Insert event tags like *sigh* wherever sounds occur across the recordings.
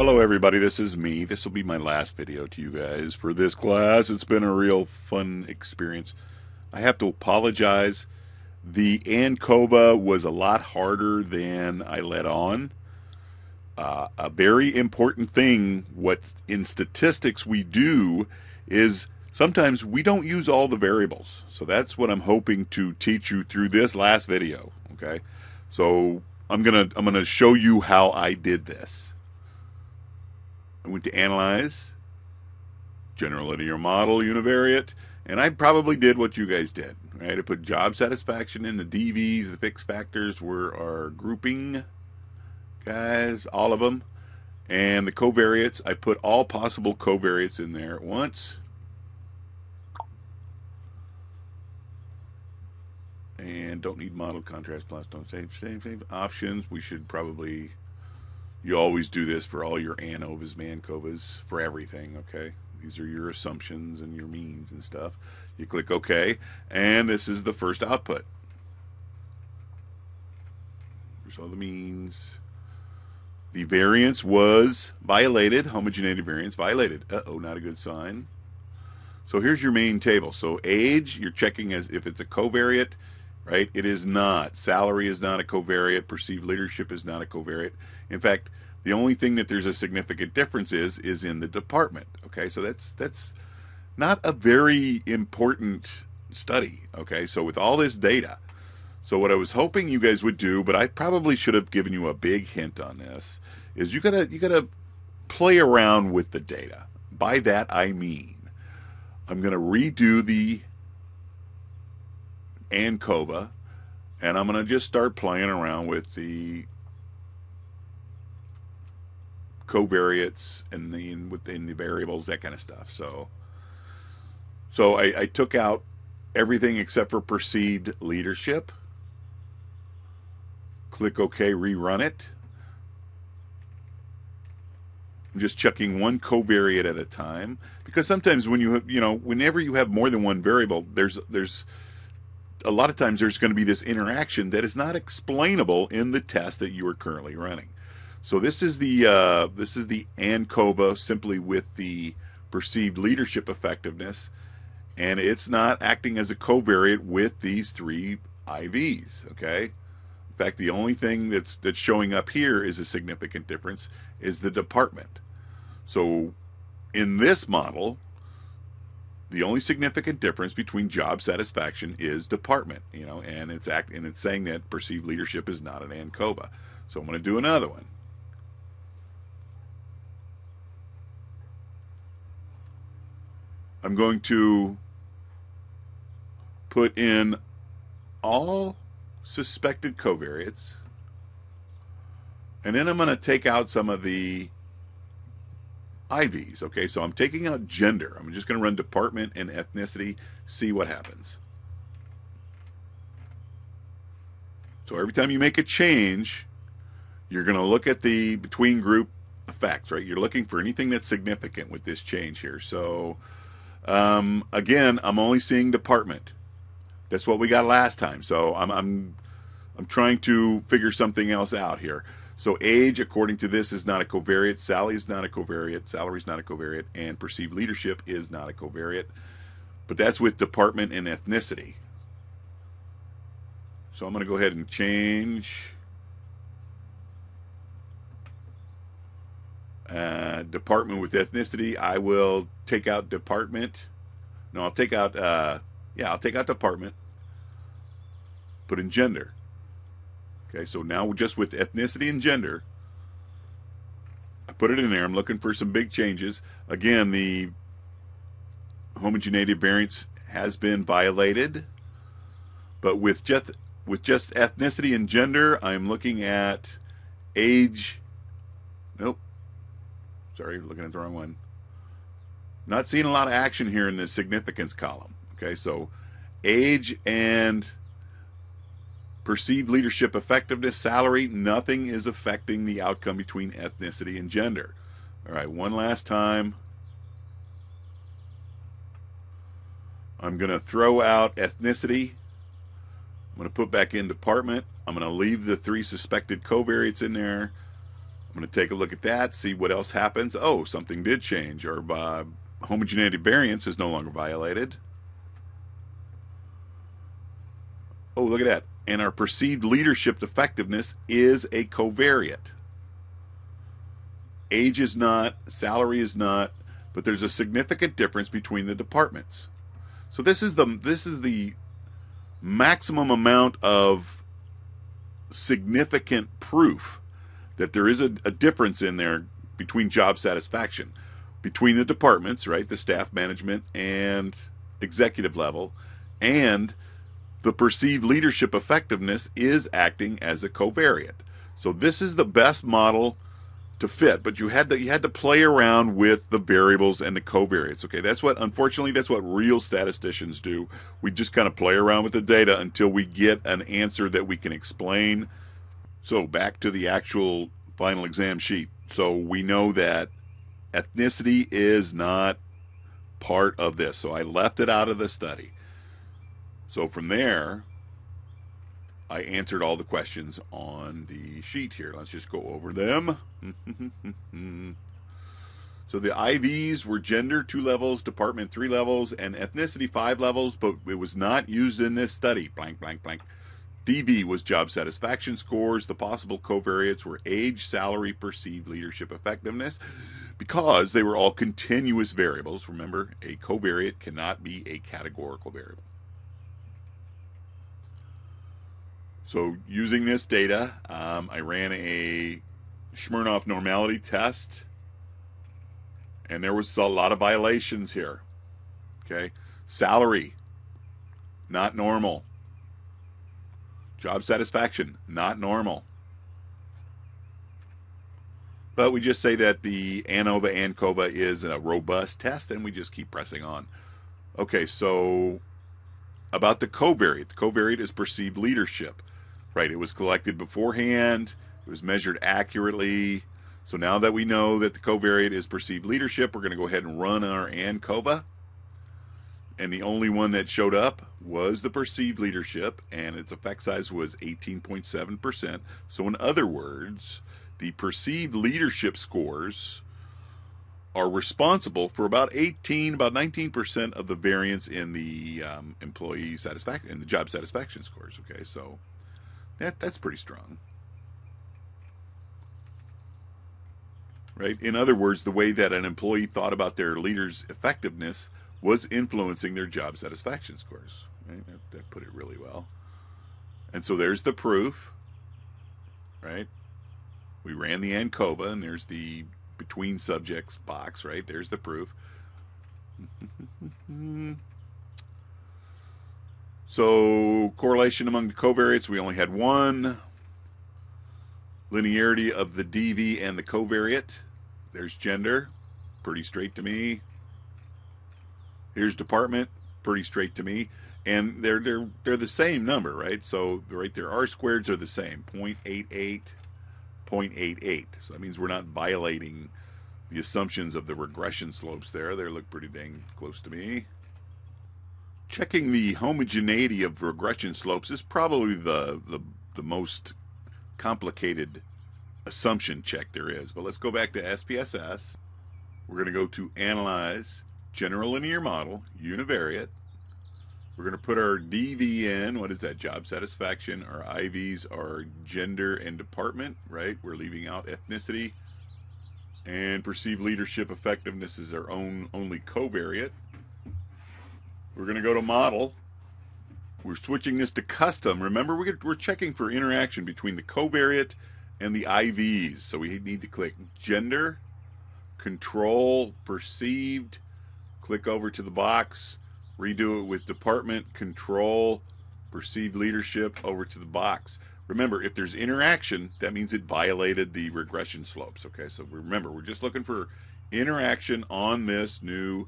Hello everybody, this is me. This will be my last video to you guys for this class. It's been a real fun experience. I have to apologize. The ANCOVA was a lot harder than I let on. Uh, a very important thing, what in statistics we do is sometimes we don't use all the variables. So that's what I'm hoping to teach you through this last video. Okay, so I'm gonna I'm gonna show you how I did this. I went to analyze, general linear model, univariate, and I probably did what you guys did. Right, I put job satisfaction in the DVs, the fixed factors were our grouping guys, all of them, and the covariates. I put all possible covariates in there at once. And don't need model contrast plus don't save save save options. We should probably you always do this for all your ANOVAs, MANCOVAs, for everything, okay? These are your assumptions and your means and stuff. You click OK, and this is the first output. Here's all the means. The variance was violated, homogeneity variance violated. Uh-oh, not a good sign. So here's your main table. So age, you're checking as if it's a covariate, right? It is not. Salary is not a covariate. Perceived leadership is not a covariate. In fact, the only thing that there's a significant difference is is in the department. Okay, so that's that's not a very important study. Okay, so with all this data, so what I was hoping you guys would do, but I probably should have given you a big hint on this, is you gotta you gotta play around with the data. By that I mean, I'm gonna redo the ANCOVA, and I'm going to just start playing around with the covariates and the within the variables, that kind of stuff. So, so I, I took out everything except for perceived leadership. Click OK, rerun it. I'm just checking one covariate at a time because sometimes when you have, you know, whenever you have more than one variable, there's there's a lot of times there's going to be this interaction that is not explainable in the test that you are currently running. So this is the uh, this is the ANCOVA simply with the perceived leadership effectiveness, and it's not acting as a covariate with these three IVs. Okay. In fact, the only thing that's that's showing up here is a significant difference is the department. So in this model, the only significant difference between job satisfaction is department, you know, and it's act and it's saying that perceived leadership is not an ANCOVA. So I'm going to do another one. I'm going to put in all suspected covariates and then I'm going to take out some of the IVs. Okay, so I'm taking out gender. I'm just going to run department and ethnicity, see what happens. So every time you make a change, you're going to look at the between group effects, right? You're looking for anything that's significant with this change here. So um, again, I'm only seeing department. That's what we got last time. So I'm I'm I'm trying to figure something else out here. So age, according to this, is not a covariate. Sally is not a covariate. Salary is not a covariate. And perceived leadership is not a covariate. But that's with department and ethnicity. So I'm going to go ahead and change uh, department with ethnicity. I will take out department. No, I'll take out, uh, yeah, I'll take out department. Put in gender. Okay, so now just with ethnicity and gender, I put it in there. I'm looking for some big changes. Again, the homogeneity variance has been violated, but with just with just ethnicity and gender, I'm looking at age. Nope. Sorry, looking at the wrong one. Not seeing a lot of action here in the significance column. Okay, so age and Perceived leadership effectiveness, salary, nothing is affecting the outcome between ethnicity and gender. All right, one last time. I'm going to throw out ethnicity. I'm going to put back in department. I'm going to leave the three suspected covariates in there. I'm going to take a look at that, see what else happens. Oh, something did change. Our uh, homogeneity variance is no longer violated. Oh, look at that. And our perceived leadership effectiveness is a covariate. Age is not, salary is not, but there's a significant difference between the departments. So this is the this is the maximum amount of significant proof that there is a, a difference in there between job satisfaction between the departments, right, the staff management and executive level, and the perceived leadership effectiveness is acting as a covariate. So this is the best model to fit, but you had to you had to play around with the variables and the covariates. Okay, that's what unfortunately that's what real statisticians do. We just kind of play around with the data until we get an answer that we can explain. So back to the actual final exam sheet. So we know that ethnicity is not part of this. So I left it out of the study. So from there, I answered all the questions on the sheet here. Let's just go over them. *laughs* so the IVs were gender two levels, department three levels, and ethnicity five levels, but it was not used in this study. Blank, blank, blank. DV was job satisfaction scores. The possible covariates were age, salary, perceived leadership effectiveness, because they were all continuous variables. Remember, a covariate cannot be a categorical variable. So using this data, um, I ran a Smirnov normality test, and there was a lot of violations here. Okay, salary, not normal. Job satisfaction, not normal. But we just say that the ANOVA ANCOVA is a robust test, and we just keep pressing on. Okay, so about the covariate. The covariate is perceived leadership. Right, it was collected beforehand, it was measured accurately. So now that we know that the covariate is perceived leadership, we're going to go ahead and run our ANCOVA. And the only one that showed up was the perceived leadership, and its effect size was 18.7%. So, in other words, the perceived leadership scores are responsible for about 18, about 19% of the variance in the um, employee satisfaction, in the job satisfaction scores. Okay, so that that's pretty strong. Right? In other words, the way that an employee thought about their leader's effectiveness was influencing their job satisfaction scores. Right? That, that put it really well. And so there's the proof, right? We ran the ANCOVA, and there's the between subjects box, right? There's the proof. *laughs* So correlation among the covariates, we only had one. Linearity of the DV and the covariate. There's gender, pretty straight to me. Here's department, pretty straight to me. And they're they're they're the same number, right? So right there, R squareds are the same, 0.88, 0.88. So that means we're not violating the assumptions of the regression slopes there. They look pretty dang close to me. Checking the homogeneity of regression slopes is probably the, the, the most complicated assumption check there is. But let's go back to SPSS. We're going to go to Analyze, General Linear Model, Univariate. We're going to put our DV in. What is that? Job satisfaction. Our IVs are gender and department, right? We're leaving out ethnicity. And perceived leadership effectiveness is our own only covariate. We're going to go to model. We're switching this to custom. Remember, we're, we're checking for interaction between the covariate and the IVs. So we need to click gender, control, perceived, click over to the box, redo it with department, control, perceived leadership over to the box. Remember, if there's interaction, that means it violated the regression slopes. Okay, so remember, we're just looking for interaction on this new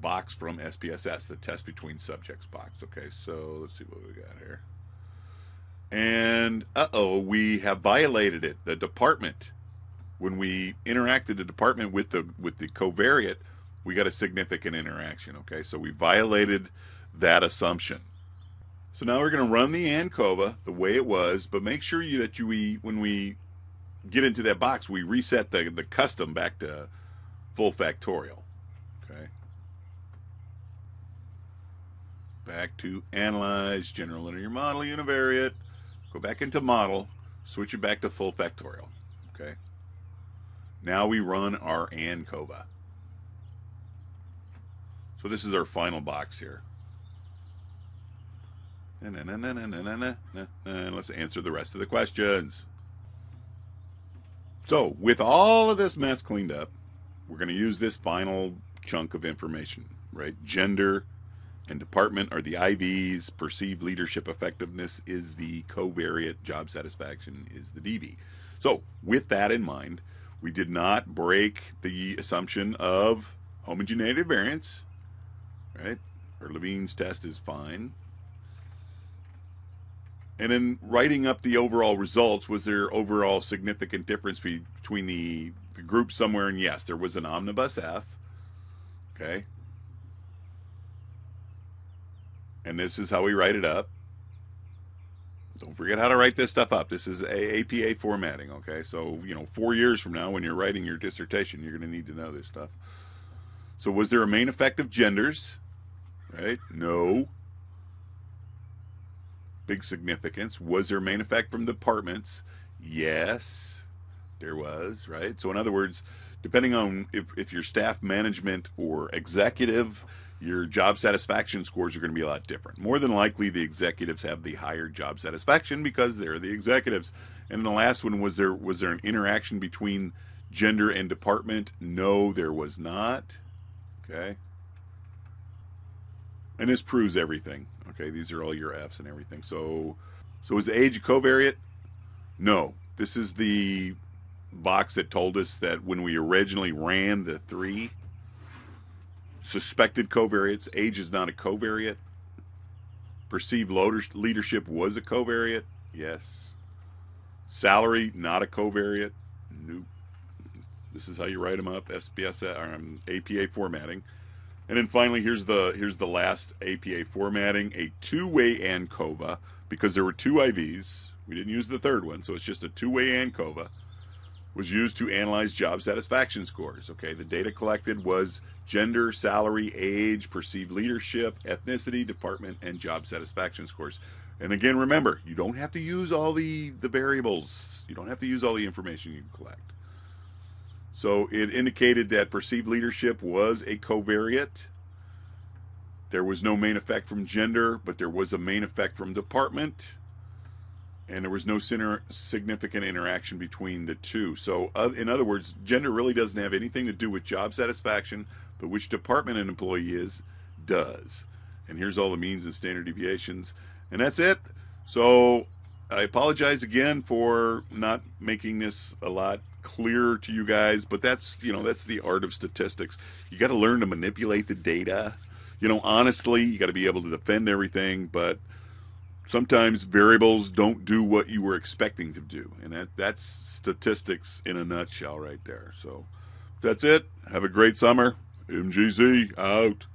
box from SPSS, the test between subjects box. Okay, so let's see what we got here. And uh-oh, we have violated it. The department, when we interacted the department with the with the covariate, we got a significant interaction. Okay, so we violated that assumption. So now we're going to run the ANCOVA the way it was, but make sure you, that you we when we get into that box, we reset the, the custom back to full factorial. Okay. Back to analyze, general linear model, univariate. Go back into model, switch it back to full factorial. Okay. Now we run our ANCOVA. So this is our final box here. And let's answer the rest of the questions. So, with all of this mess cleaned up, we're going to use this final chunk of information, right? Gender and department are the IVs, perceived leadership effectiveness is the covariate, job satisfaction is the DV. So, with that in mind, we did not break the assumption of homogeneity of variance, right? Or Levene's test is fine. And in writing up the overall results, was there overall significant difference between the, the groups somewhere? And yes, there was an omnibus F. Okay. And this is how we write it up. Don't forget how to write this stuff up. This is APA formatting, okay? So, you know, four years from now when you're writing your dissertation, you're going to need to know this stuff. So, was there a main effect of genders? Right? No big significance. Was there a main effect from departments? Yes, there was, right? So, in other words, depending on if, if your staff management or executive, your job satisfaction scores are going to be a lot different. More than likely, the executives have the higher job satisfaction because they're the executives. And the last one was there was there an interaction between gender and department? No, there was not. Okay. And this proves everything. Okay, these are all your F's and everything. So, so is age a covariate? No. This is the box that told us that when we originally ran the three suspected covariates, age is not a covariate. Perceived leadership was a covariate. Yes. Salary, not a covariate. Nope. This is how you write them up. SPS, um, APA formatting. And then finally, here's the here's the last APA formatting: a two-way ANCOVA because there were two IVs. We didn't use the third one, so it's just a two-way ANCOVA. Was used to analyze job satisfaction scores. Okay, the data collected was gender, salary, age, perceived leadership, ethnicity, department, and job satisfaction scores. And again, remember, you don't have to use all the the variables. You don't have to use all the information you collect. So it indicated that perceived leadership was a covariate. There was no main effect from gender, but there was a main effect from department. And there was no significant interaction between the two. So, uh, in other words, gender really doesn't have anything to do with job satisfaction, but which department an employee is does. And here's all the means and standard deviations. And that's it. So, I apologize again for not making this a lot clearer to you guys, but that's, you know, that's the art of statistics. You got to learn to manipulate the data. You know, honestly, you got to be able to defend everything, but sometimes variables don't do what you were expecting to do. And that that's statistics in a nutshell right there. So that's it. Have a great summer. MGZ out.